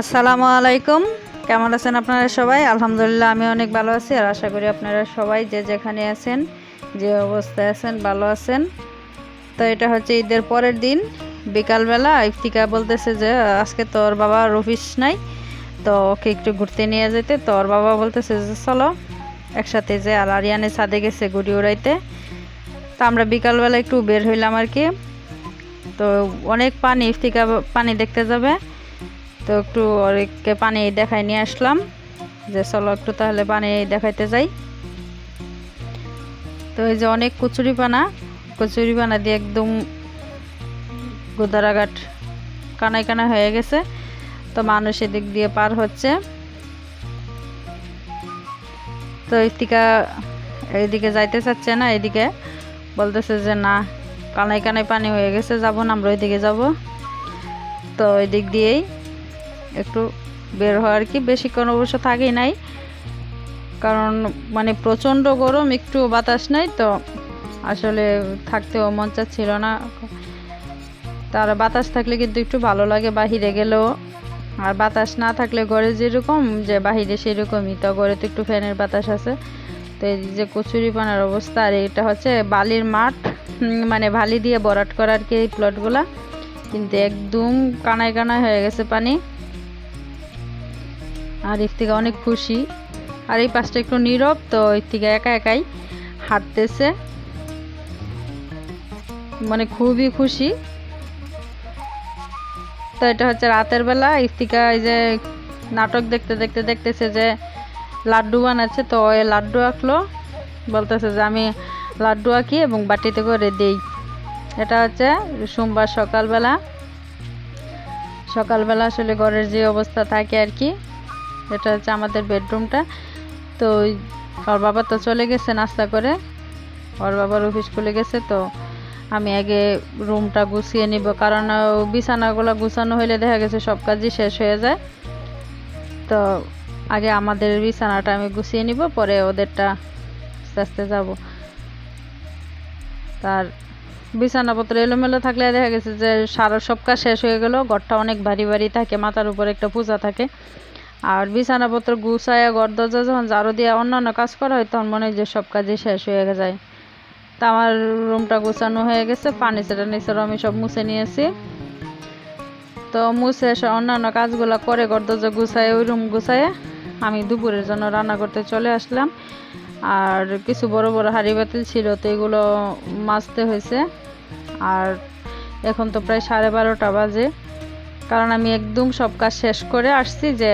আসসালামু আলাইকুম। কেমন আছেন আপনারা সবাই? আলহামদুলিল্লাহ, আমি অনেক ভালো আছি আর আশা করি আপনারা সবাই যে যেখানে আছেন, যে অবস্থায় আছেন, ভালো আছেন। তো এটা হচ্ছে ঈদের পরের দিন। বিকালবেলা ইফতিকা বলতেছে যে, আজকে তোর বাবা অফিস নাই, তো ওকে একটু ঘুরতে নিয়ে যেতে। তোর বাবা বলতেছে যে, চলো, একসাথে যে আর আরিয়ানে ছাদে গেছে গুড়ি উড়াইতে। তো আমরা বিকালবেলা একটু বের হইলাম আর কি। তো অনেক পানি, ইফতিকা পানি দেখতে যাবে। তো একটু অনেককে পানি দেখাই নিয়ে আসলাম। যে চলো একটু তাহলে পানি দেখাইতে যাই। তো এই যে অনেক কচুরি পানা কচুরি পানা দিয়ে একদম গোদারাঘাট কানায় কানা হয়ে গেছে। তো মানুষ এদিক দিয়ে পার হচ্ছে। তো ইতিকা এইদিকে যাইতে চাচ্ছে না, এদিকে বলতেছে যে না কানায় কানায় পানি হয়ে গেছে, যাব না, আমরা ওইদিকে যাব। তো ওই দিক দিয়েই একটু বের হয় আর কি। বেশিক্ষণ অবশ্য থাকি নাই। কারণ মানে প্রচণ্ড গরম, একটু বাতাস নাই তো আসলে থাকতেও মন চাচ্ছিল না। তার বাতাস থাকলে কিন্তু একটু ভালো লাগে বাহিরে গেলেও। আর বাতাস না থাকলে ঘরে যেরকম যে বাহিরে সেরকমই তো ঘরে তো একটু ফ্যানের বাতাস আছে। তো এই যে কচুরি পানার অবস্থা আর এটা হচ্ছে বালির মাঠ মানে ভালি দিয়ে বরাট করার কি এই প্লটগুলা কিন্তু একদম কানায় কানায় হয়ে গেছে পানি। আর এর থেকে অনেক খুশি। আর এই পাশটা একটু নীরব, তো এর থেকে একা একাই হাঁটতেছে। মানে খুবই খুশি। তো এটা হচ্ছে রাতের বেলা ইফতিকা এই যে নাটক দেখতে দেখতে দেখতেছে যে লাড্ডু বানাচ্ছে, তো ওই লাড্ডু আঁকলো। বলতেছে যে আমি লাড্ডু আঁকি এবং বাটিতে করে দেই। এটা হচ্ছে সোমবার সকালবেলা। সকালবেলা আসলে ঘরের যে অবস্থা থাকে আর কি। এটা হচ্ছে আমাদের বেডরুমটা। তো ওর বাবা তো চলে গেছে নাস্তা করে। ওর বাবার অফিস খুলে গেছে, তো আমি আগে রুমটা গুছিয়ে নিব। কারণ বিছানাগুলো গুছানো হইলে দেখা গেছে সব কাজই শেষ হয়ে যায়। তো আগে আমাদের বিছানাটা আমি গুছিয়ে নিব, পরে ওদেরটা আস্তে আস্তে যাব। তার বিছানাপত্র এলোমেলো থাকলে দেখা গেছে যে সারা সব কাজ শেষ হয়ে গেল, ঘরটা অনেক ভারী ভারী থাকে, মাথার উপর একটা পূজা থাকে। আর বিছানাপত্র গুছায় ঘর দরজা যখন ঝাড়ু দিয়ে অন্যান্য কাজ করা হয়, তখন মনে হয় যে সব কাজই শেষ হয়ে যায়। তা আমার রুমটা গুছানো হয়ে গেছে ফার্নিচার টার্নিচারও আমি সব মুছে নিয়েছি। তো মুছে এসে অন্যান্য কাজগুলো করে ঘর দরজা গুছায়, ওই রুম গুছায় আমি দুপুরের জন্য রান্না করতে চলে আসলাম। আর কিছু বড় বড় হাঁড়ি বাতিল ছিল, তো এগুলো মাজতে হয়েছে। আর এখন তো প্রায় সাড়ে বারোটা বাজে। কারণ আমি একদম সব কাজ শেষ করে আসছি যে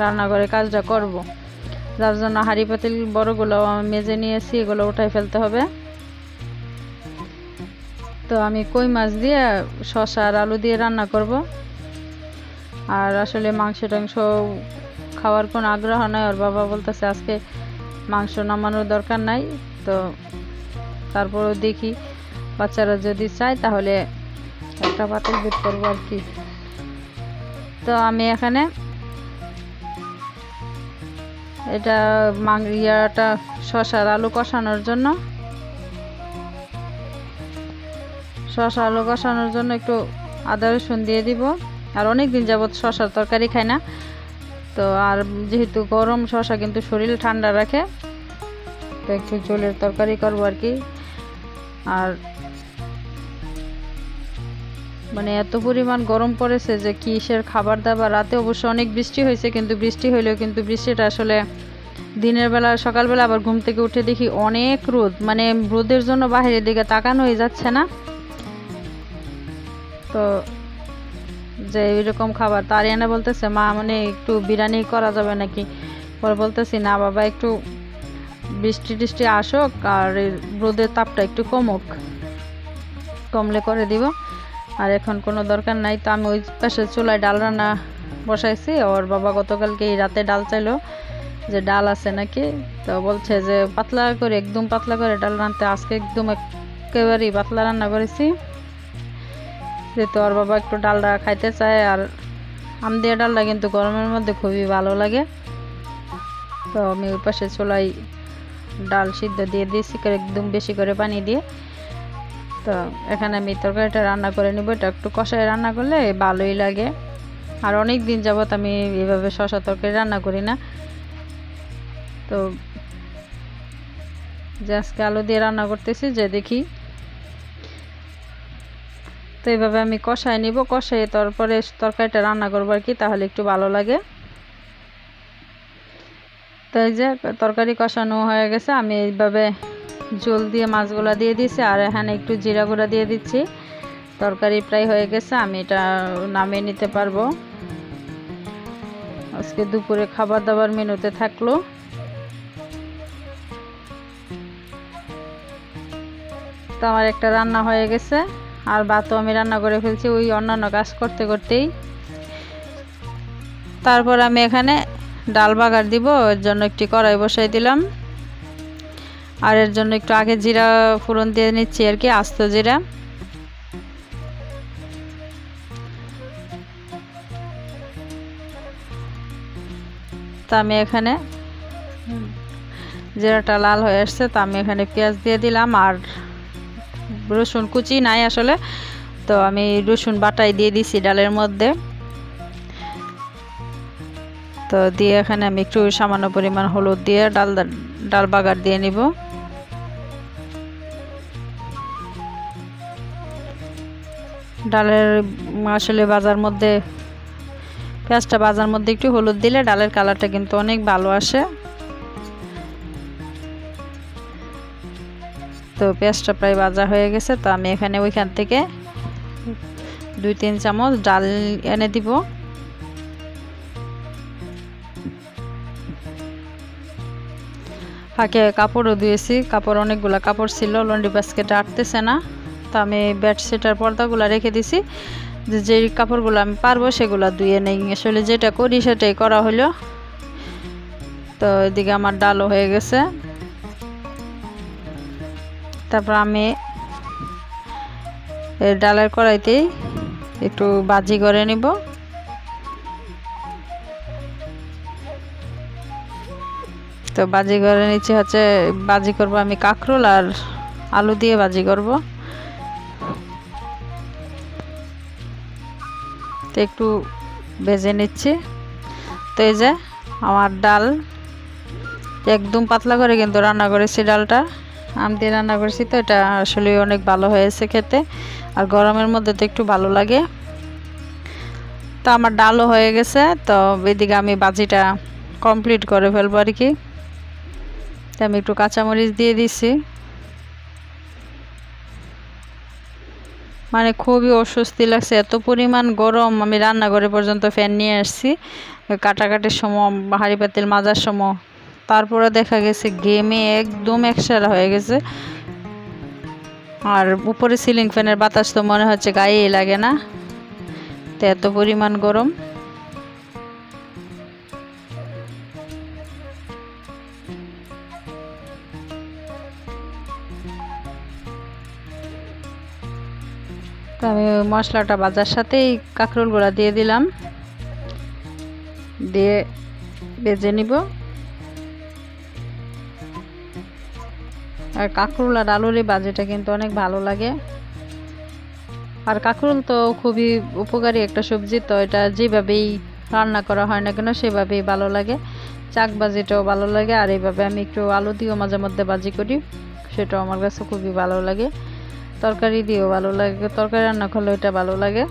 রান্নাঘরে কাজটা করব। যার জন্য হাঁড়ি পাতিল বড়গুলো মেজে নিয়েছি, এগুলো উঠাই ফেলতে হবে। তো আমি কই মাছ দিয়ে শশা আর আলু দিয়ে রান্না করব। আর আসলে মাংস টাংস খাওয়ার কোনো আগ্রহ নাই, ওর বাবা বলতেছে আজকে মাংস নামানোর দরকার নাই। তো তারপরও দেখি বাচ্চারা যদি চায় তাহলে একটা পাতিল বের করব আর কি। তো আমি এখানে এটা মাং ইয়াটা শশার আলু কষানোর জন্য। শশা আলু কষানোর জন্য একটু আদা রসুন দিয়ে দিব। আর অনেক দিন যাবৎ শশার তরকারি খাই না। তো আর যেহেতু গরম, শশা কিন্তু শরীর ঠান্ডা রাখে, তো একটু জলের তরকারি করব আর কি। আর মানে এত পরিমাণ গরম পড়েছে যে কিসের খাবার দাবার, রাতে অবশ্য অনেক বৃষ্টি হয়েছে, কিন্তু বৃষ্টি হইলেও কিন্তু বৃষ্টিটা আসলে দিনের বেলা, সকালবেলা আবার ঘুম থেকে উঠে দেখি অনেক রোদ। মানে রোদের জন্য বাহিরের দিকে তাকানো হয়ে যাচ্ছে না। তো যে এরকম খাবার, তার এনে বলতেছে, মা মানে একটু বিরিয়ানি করা যাবে নাকি? পরে বলতেছি, না বাবা, একটু বৃষ্টি টিষ্টি আসুক আর রোদের তাপটা একটু কমুক। কমলে করে দিব। আর এখন কোনো দরকার নাই। তো আমি ওই পাশে চুলায় ডাল রান্না বসাইছি। ওর বাবা গতকালকে এই রাতে ডাল চাইলো যে ডাল আছে নাকি। তো বলছে যে পাতলা করে, একদম পাতলা করে ডাল রানতে আজকে একদম একেবারেই পাতলা রান্না করেছি। যেহেতু ওর বাবা একটু ডালটা খাইতে চায় আর আম দিয়ে ডালটা কিন্তু গরমের মধ্যে খুবই ভালো লাগে। তো আমি ওই পাশে চুলাই ডাল সিদ্ধ দিয়ে দিয়েছি একদম বেশি করে পানি দিয়ে। তো এখানে আমি তরকারিটা রান্না করে নিব। এটা একটু কষায় রান্না করলে ভালোই লাগে। আর অনেক দিন যাবৎ আমি এভাবে শশা তরকারি রান্না করি না। তো যে আজকে আলু দিয়ে রান্না করতেছি, যে দেখি। তো এইভাবে আমি কষাই নিব। কষাই তারপরে তরকারিটা রান্না করব আর কি, তাহলে একটু ভালো লাগে। তো এই যে তরকারি কষানো হয়ে গেছে, আমি এইভাবে জল দিয়ে মাছগুলা দিয়ে দিছি, আর এখানে একটু জিরা গুঁড়া দিয়ে দিচ্ছি। তরকারি প্রায় হয়ে গেছে, আমি এটা নামিয়ে নিতে পারব। আজকে দুপুরে খাবার দাবার মেনুতে থাকল। তো আমার একটা রান্না হয়ে গেছে, আর ভাতও আমি রান্না করে ফেলছি, ওই অন্যান্য কাজ করতে করতেই। তারপর আমি এখানে ডাল বাগার দিব এর জন্য একটি কড়াই বসাই দিলাম। আর এর জন্য একটু আগে জিরা ফোড়ন দিয়ে নিচ্ছি আর কি, আস্ত জিরা। তা আমি এখানে জিরাটা লাল হয়ে আসছে, তো আমি এখানে পেঁয়াজ দিয়ে দিলাম আর রসুন কুচি নাই আসলে। তো আমি রসুন বাটাই দিয়ে দিছি ডালের মধ্যে। তো দিয়ে এখানে আমি একটু সামান্য পরিমাণ হলুদ দিয়ে ডাল ডাল বাগার দিয়ে নিব। ডালের আসলে বাজার মধ্যে, পেঁয়াজটা বাজার মধ্যে একটু হলুদ দিলে ডালের কালারটা কিন্তু অনেক ভালো আসে। তো পেঁয়াজটা প্রায় ভাজা হয়ে গেছে, তো আমি এখানে ওইখান থেকে দুই, তিন চামচ ডাল এনে দিব। ফাঁকে কাপড়ও ধুয়েছি কাপড় অনেকগুলো কাপড় ছিল লন্ডি বাস্কেটে আটতেছে না। তো আমি বেডশিটের পর্দাগুলো রেখে দিছি। যে কাপড়গুলো আমি পারব সেগুলো ধুয়ে নেই। আসলে যেটা করি সেটাই করা হলো তো এদিকে আমার ডালও হয়ে গেছে। তারপর আমি ডালের কড়াইতেই একটু বাজি করে নিব। তো বাজি করে নিচে হচ্ছে বাজি করব আমি কাঁকরোল আর আলু দিয়ে বাজি করব। তো একটু ভেজে নিচ্ছি। তো এই যে আমার ডাল একদম পাতলা করে কিন্তু রান্না করেছি ডালটা। আম দিয়ে রান্না করেছি তো, এটা আসলে অনেক ভালো হয়েছে খেতে। আর গরমের মধ্যে তো একটু ভালো লাগে। তো আমার ডালও হয়ে গেছে, তো এদিকে আমি বাজিটা কমপ্লিট করে ফেলব আর কি। তো আমি একটু কাঁচামরিচ দিয়ে দিছি। মানে খুবই অস্বস্তি লাগছে। এত পরিমাণ গরম, আমি রান্নাঘরে পর্যন্ত ফ্যান নিয়ে আসছি। কাটাকাটির সময়, হাঁড়ি পাতিল মাজার সময়। তারপরে দেখা গেছে গেমে একদম একসারা হয়ে গেছে। আর উপরে সিলিং ফ্যানের বাতাস তো মনে হচ্ছে গায়েই লাগে না। তো এত পরিমাণ গরম। মশলাটা বাজার সাথেই কাঁকরোলগুলা দিয়ে দিলাম। দিয়ে বেজে নিব। আর কাঁকরোল আর আলুর এই বাজিটা কিন্তু অনেক ভালো লাগে। আর কাঁকরোল তো খুবই উপকারী একটা সবজি, তো এটা যেভাবেই রান্না করা হয় না কেন সেভাবেই ভালো লাগে। চাক বাজিটাও ভালো লাগে, আর এইভাবে আমি একটু আলু দিয়েও মাঝে মধ্যে বাজি করি, সেটাও আমার কাছে খুবই ভালো লাগে। তরকারি দিয়েও ভালো লাগে। তরকারি রান্না করলে এটা ভালো লাগে।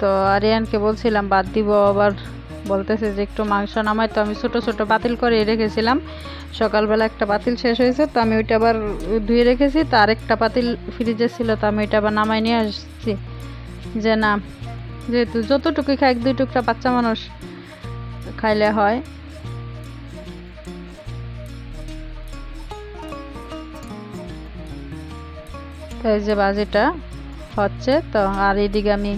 তো আরিয়ানকে বলছিলাম, বাদ দিব আবার। বলতেছে যে একটু মাংস নামায়, তো আমি ছোট ছোট বাতিল করে রেখেছিলাম। সকালবেলা একটা বাতিল শেষ হয়েছে, তো আমি ওইটা আবার ধুয়ে রেখেছি, তো আরেকটা বাতিল ফ্রিজে ছিল, তো আমি ওইটা আবার নামায় নিয়ে আসছি। যে না, যেহেতু যতটুকুই খাই, এক দুই টুকরা বাচ্চা মানুষ খাইলে হয়। এই যে বাজিটা হচ্ছে, তো আর এইদিকে আমি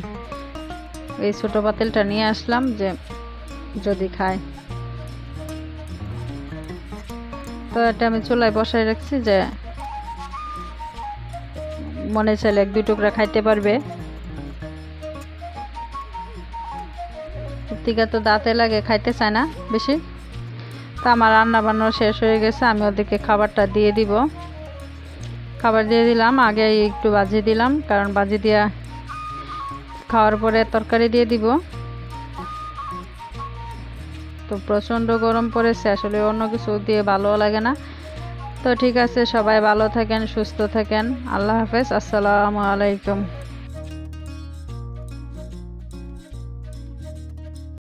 এই ছোটো পাতিলটা নিয়ে আসলাম যে যদি খায়। তো এটা আমি চুলায় বসায় রাখছি যে মনে চাইলে এক দুই টুকরা খাইতে পারবে। থেকে তো দাঁতে লাগে, খাইতে চায় না বেশি। তো আমার রান্না বান্না শেষ হয়ে গেছে, আমি ওদেরকে খাবারটা দিয়ে দিব। খাবার দিয়ে দিলাম, আগে একটু বাজি দিলাম, কারণ বাজি দিয়া খাওয়ার পরে তরকারি দিয়ে দিব। তো প্রচণ্ড গরম পড়েছে, আসলে অন্য কিছু দিয়ে ভালো লাগে না। তো ঠিক আছে, সবাই ভালো থাকেন, সুস্থ থাকেন। আল্লাহ হাফেজ, আসসালামু আলাইকুম।